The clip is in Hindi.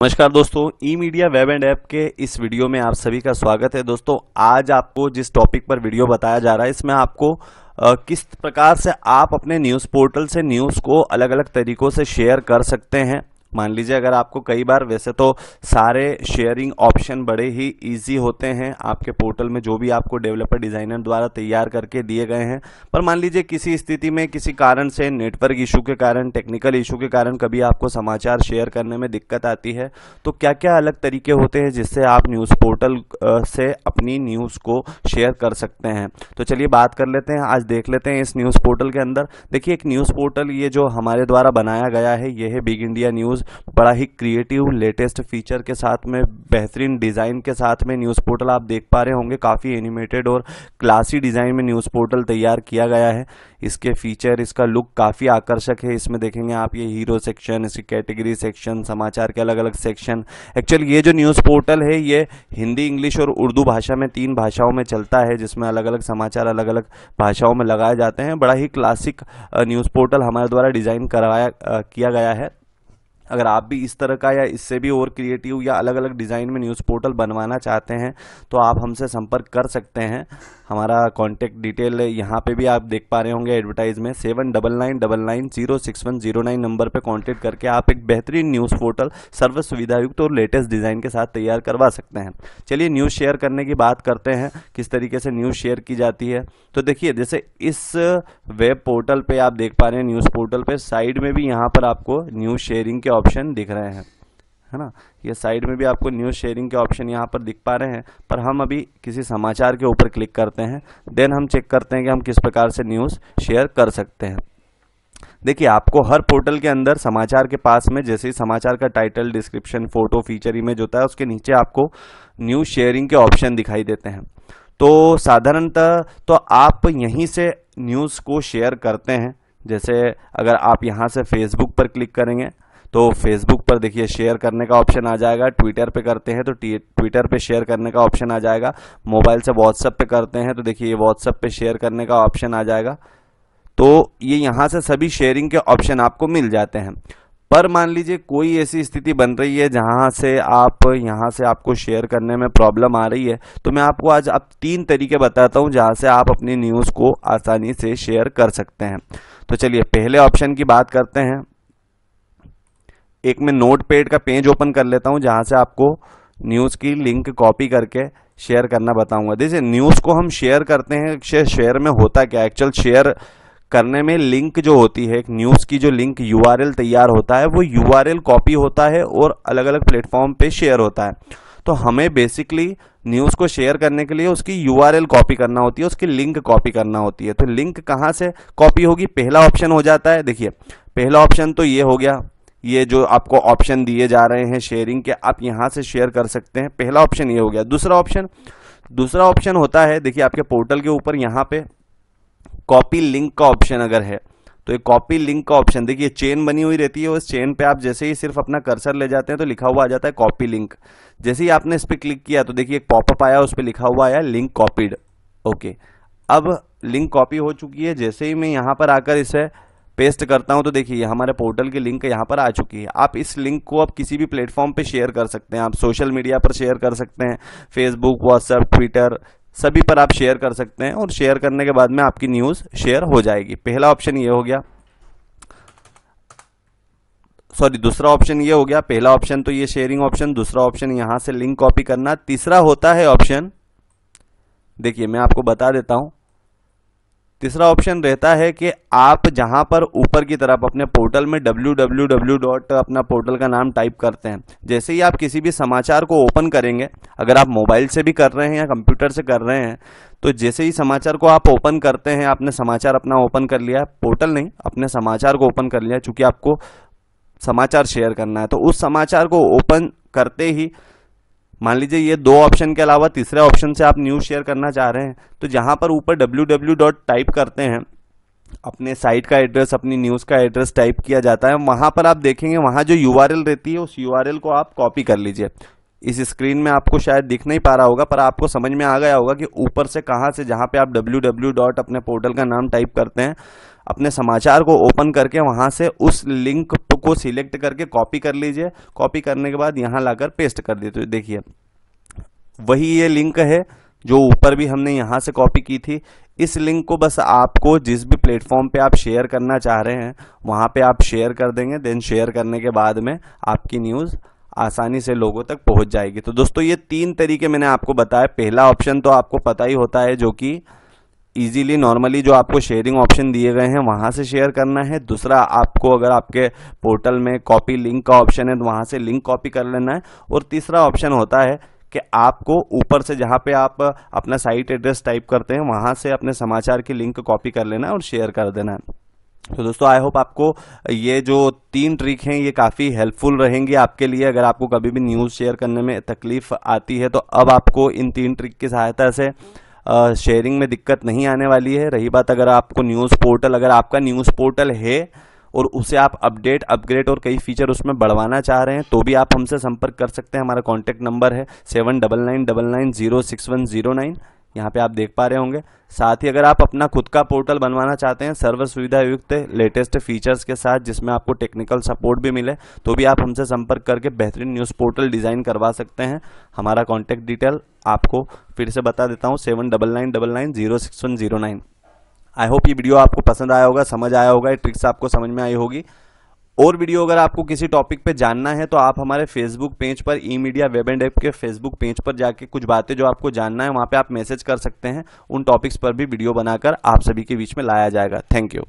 नमस्कार दोस्तों E media web and app के इस वीडियो में आप सभी का स्वागत है। दोस्तों आज आपको जिस टॉपिक पर वीडियो बताया जा रहा है इसमें आपको आ, किस प्रकार से आप अपने न्यूज़ पोर्टल से न्यूज़ को अलग अलग तरीकों से शेयर कर सकते हैं। मान लीजिए अगर आपको कई बार वैसे तो सारे शेयरिंग ऑप्शन बड़े ही इजी होते हैं, आपके पोर्टल में जो भी आपको डेवलपर डिज़ाइनर द्वारा तैयार करके दिए गए हैं। पर मान लीजिए किसी स्थिति में, किसी कारण से नेटवर्क इशू के कारण टेक्निकल इशू के कारण कभी आपको समाचार शेयर करने में दिक्कत आती है तो क्या क्या अलग तरीके होते हैं जिससे आप न्यूज़ पोर्टल से अपनी न्यूज़ को शेयर कर सकते हैं? तो चलिए बात कर लेते हैं, आज देख लेते हैं इस न्यूज़ पोर्टल के अंदर। देखिए, एक न्यूज़ पोर्टल ये जो हमारे द्वारा बनाया गया है, ये है बिग इंडिया न्यूज़ बड़ा ही क्रिएटिव लेटेस्ट फीचर के साथ में, बेहतरीन डिज़ाइन के साथ में न्यूज़ पोर्टल आप देख पा रहे होंगे। काफ़ी एनिमेटेड और क्लासी डिज़ाइन में न्यूज़ पोर्टल तैयार किया गया है। इसके फीचर इसका लुक काफ़ी आकर्षक है। इसमें देखेंगे आप ये हीरो सेक्शन इसकी कैटेगरी सेक्शन समाचार के अलग अलग सेक्शन एक्चुअली ये जो न्यूज़ पोर्टल है, ये हिंदी इंग्लिश और उर्दू भाषा में तीन भाषाओं में चलता है, जिसमें अलग अलग समाचार अलग अलग भाषाओं में लगाए जाते हैं। बड़ा ही क्लासिक न्यूज़ पोर्टल हमारे द्वारा डिज़ाइन करवाया किया गया है। अगर आप भी इस तरह का या इससे भी और क्रिएटिव या अलग अलग डिज़ाइन में न्यूज़ पोर्टल बनवाना चाहते हैं तो आप हमसे संपर्क कर सकते हैं। हमारा कॉन्टैक्ट डिटेल यहाँ पे भी आप देख पा रहे होंगे एडवर्टाइज में। Seven double nine double nine zero six one zero nine number पर कॉन्टैक्ट करके आप एक बेहतरीन न्यूज़ पोर्टल सर्व सुविधायुक्त और लेटेस्ट डिज़ाइन के साथ तैयार करवा सकते हैं। चलिए न्यूज़ शेयर करने की बात करते हैं, किस तरीके से न्यूज़ शेयर की जाती है। तो देखिए, जैसे इस वेब पोर्टल पर आप देख पा रहे हैं न्यूज़ पोर्टल पर साइड में भी यहाँ पर आपको न्यूज़ शेयरिंग के ऑप्शन दिख रहे हैं, है ना? ये साइड में भी आपको न्यूज़ शेयरिंग के ऑप्शन यहाँ पर दिख पा रहे हैं, पर हम अभी किसी समाचार के ऊपर क्लिक करते हैं देन हम चेक करते हैं कि हम किस प्रकार से न्यूज़ शेयर कर सकते हैं। देखिए, आपको हर पोर्टल के अंदर समाचार के पास में जैसे ही समाचार का title description photo feature image होता है, उसके नीचे आपको न्यूज़ शेयरिंग के ऑप्शन दिखाई देते हैं। तो साधारणतः तो आप यहीं से न्यूज़ को शेयर करते हैं, जैसे अगर आप यहाँ से फेसबुक पर क्लिक करेंगे तो फेसबुक पर देखिए शेयर करने का ऑप्शन आ जाएगा। ट्विटर पे करते हैं तो ट्विटर पे शेयर करने का ऑप्शन आ जाएगा। मोबाइल से व्हाट्सएप पे करते हैं तो देखिए व्हाट्सएप पे शेयर करने का ऑप्शन आ जाएगा। तो ये यहाँ से सभी शेयरिंग के ऑप्शन आपको मिल जाते हैं। पर मान लीजिए, कोई ऐसी स्थिति बन रही है जहाँ से आप, यहाँ से आपको शेयर करने में प्रॉब्लम आ रही है तो मैं आपको आज अब तीन तरीके बताता हूँ जहाँ से आप अपनी न्यूज़ को आसानी से शेयर कर सकते हैं। तो चलिए, पहले ऑप्शन की बात करते हैं। एक मैं नोट पेड का पेज ओपन कर लेता हूँ, जहाँ से आपको न्यूज़ की लिंक कॉपी करके शेयर करना बताऊँगा। देखिए न्यूज़ को हम शेयर करते हैं शेयर शेयर में होता क्या एक्चुअल शेयर करने में लिंक जो होती है, एक न्यूज़ की जो लिंक यूआरएल तैयार होता है, वो यूआरएल कॉपी होता है और अलग अलग प्लेटफॉर्म पे शेयर होता है। तो हमें बेसिकली न्यूज़ को शेयर करने के लिए उसकी यूआरएल कॉपी करना होती है, उसकी लिंक कॉपी करना होती है। तो लिंक कहाँ से कॉपी होगी? पहला ऑप्शन हो जाता है, देखिए, पहला ऑप्शन तो ये हो गया ये जो आपको ऑप्शन दिए जा रहे हैं शेयरिंग के, आप यहाँ से शेयर कर सकते हैं। पहला ऑप्शन ये हो गया। दूसरा ऑप्शन दूसरा ऑप्शन होता है, देखिए आपके पोर्टल के ऊपर यहाँ पे कॉपी लिंक का ऑप्शन अगर है तो ये कॉपी लिंक का ऑप्शन देखिए चेन बनी हुई रहती है, उस चेन पे आप जैसे ही सिर्फ़ अपना कर्सर ले जाते हैं तो लिखा हुआ आ जाता है कॉपी लिंक जैसे ही आपने इस पर क्लिक किया तो देखिए एक पॉपअप आया, उस पर लिखा हुआ आया लिंक कॉपीड ओके अब लिंक कॉपी हो चुकी है, जैसे ही मैं यहाँ पर आकर इसे पेस्ट करता हूँ तो देखिए, हमारे पोर्टल की लिंक यहाँ पर आ चुकी है। आप इस लिंक को आप किसी भी प्लेटफॉर्म पे शेयर कर सकते हैं। आप सोशल मीडिया पर शेयर कर सकते हैं फेसबुक व्हाट्सएप ट्विटर सभी पर आप शेयर कर सकते हैं और शेयर करने के बाद में आपकी न्यूज़ शेयर हो जाएगी। पहला ऑप्शन ये हो गया। सॉरी दूसरा ऑप्शन ये हो गया। पहला ऑप्शन तो ये शेयरिंग ऑप्शन दूसरा ऑप्शन यहाँ से लिंक कॉपी करना। तीसरा होता है ऑप्शन देखिए, मैं आपको बता देता हूँ। तीसरा ऑप्शन रहता है कि आप जहाँ पर ऊपर की तरफ़ अपने पोर्टल में www डॉट अपना पोर्टल का नाम टाइप करते हैं। जैसे ही आप किसी भी समाचार को ओपन करेंगे, अगर आप मोबाइल से भी कर रहे हैं या कंप्यूटर से कर रहे हैं तो जैसे ही समाचार को आप ओपन करते हैं, आपने समाचार अपना ओपन कर लिया पोर्टल नहीं, अपने समाचार को ओपन कर लिया, चूँकि आपको समाचार शेयर करना है तो उस समाचार को ओपन करते ही मान लीजिए ये दो ऑप्शन के अलावा तीसरे ऑप्शन से आप न्यूज़ शेयर करना चाह रहे हैं तो जहाँ पर ऊपर डब्ल्यू टाइप करते हैं, अपने साइट का एड्रेस अपनी न्यूज़ का एड्रेस टाइप किया जाता है, वहाँ पर आप देखेंगे, वहाँ जो यूआरएल रहती है, उस यूआरएल को आप कॉपी कर लीजिए। इस स्क्रीन में आपको शायद दिख नहीं पा रहा होगा, पर आपको समझ में आ गया होगा कि ऊपर से कहाँ से, जहाँ पे आप डब्ल्यू डब्ल्यू डॉट अपने पोर्टल का नाम टाइप करते हैं अपने समाचार को ओपन करके वहाँ से उस लिंक को सिलेक्ट करके कॉपी कर लीजिए। कॉपी करने के बाद यहाँ लाकर पेस्ट कर दीजिए तो देखिए। वही ये लिंक है, जो ऊपर भी हमने यहाँ से कॉपी की थी। इस लिंक को बस आपको जिस भी प्लेटफॉर्म पे आप शेयर करना चाह रहे हैं, वहाँ पे आप शेयर कर देंगे, देन शेयर करने के बाद में आपकी न्यूज़ आसानी से लोगों तक पहुँच जाएगी। तो दोस्तों, ये तीन तरीके मैंने आपको बताया पहला ऑप्शन तो आपको पता ही होता है, जो कि इजीली नॉर्मली जो आपको शेयरिंग ऑप्शन दिए गए हैं, वहाँ से शेयर करना है। दूसरा, आपको अगर आपके पोर्टल में कॉपी लिंक का ऑप्शन है तो वहाँ से लिंक कॉपी कर लेना है। और तीसरा ऑप्शन होता है कि आपको ऊपर से जहाँ पे आप अपना साइट एड्रेस टाइप करते हैं, वहाँ से अपने समाचार की लिंक कॉपी कर लेना है और शेयर कर देना है। तो दोस्तों आई होप आपको ये जो तीन ट्रिक हैं, ये काफ़ी हेल्पफुल रहेंगी आपके लिए। अगर आपको कभी भी न्यूज़ शेयर करने में तकलीफ़ आती है तो अब आपको इन तीन ट्रिक की सहायता से शेयरिंग में दिक्कत नहीं आने वाली है। रही बात अगर आपको न्यूज़ पोर्टल अगर आपका न्यूज़ पोर्टल है और उसे आप अपडेट अपग्रेड और कई फीचर उसमें बढ़वाना चाह रहे हैं तो भी आप हमसे संपर्क कर सकते हैं। हमारा कॉन्टैक्ट नंबर है seven double nine double nine zero six one zero nine यहाँ पे आप देख पा रहे होंगे। साथ ही अगर आप अपना खुद का पोर्टल बनवाना चाहते हैं, सर्वर सुविधा युक्त लेटेस्ट फीचर्स के साथ, जिसमें आपको टेक्निकल सपोर्ट भी मिले तो भी आप हमसे संपर्क करके बेहतरीन न्यूज़ पोर्टल डिज़ाइन करवा सकते हैं। हमारा कॉन्टैक्ट डिटेल आपको फिर से बता देता हूँ seven double nine double nine zero six one zero nine I hope ये वीडियो आपको पसंद आया होगा, समझ आया होगा, ये ट्रिक्स आपको समझ में आई होगी। और वीडियो अगर आपको किसी टॉपिक पे जानना है तो आप हमारे फेसबुक पेज पर E media web and app के फेसबुक पेज पर जाके कुछ बातें जो आपको जानना है, वहाँ पे आप मैसेज कर सकते हैं। उन टॉपिक्स पर भी वीडियो बनाकर आप सभी के बीच में लाया जाएगा। Thank you